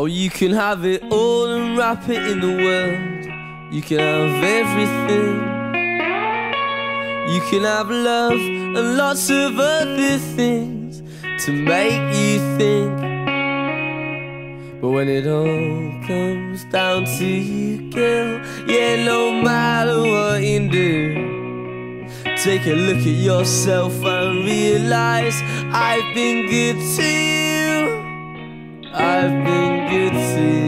Oh, you can have it all and wrap it in the world. You can have everything. You can have love and lots of other things to make you think. But when it all comes down to you, girl, yeah, no matter what you do, take a look at yourself and realize I've been good to you. I've been good to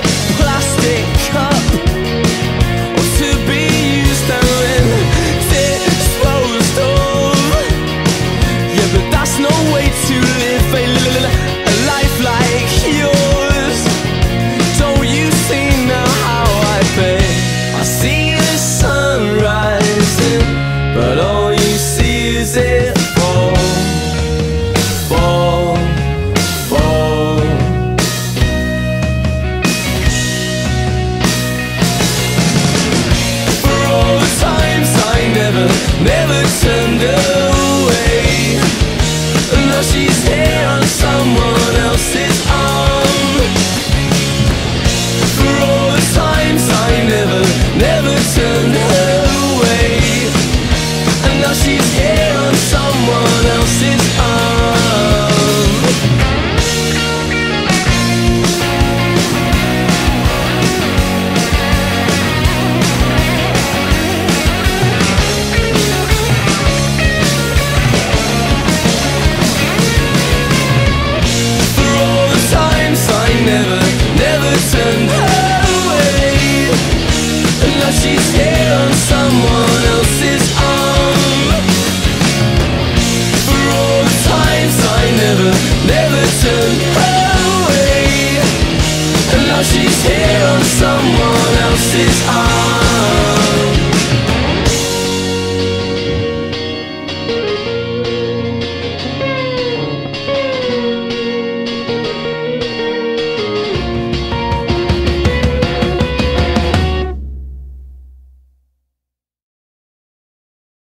plastic cup. Or to be used and disposed of. Yeah, but that's no way to live she's here on someone else's arm's I never never turned away And now she's here on someone else's arm.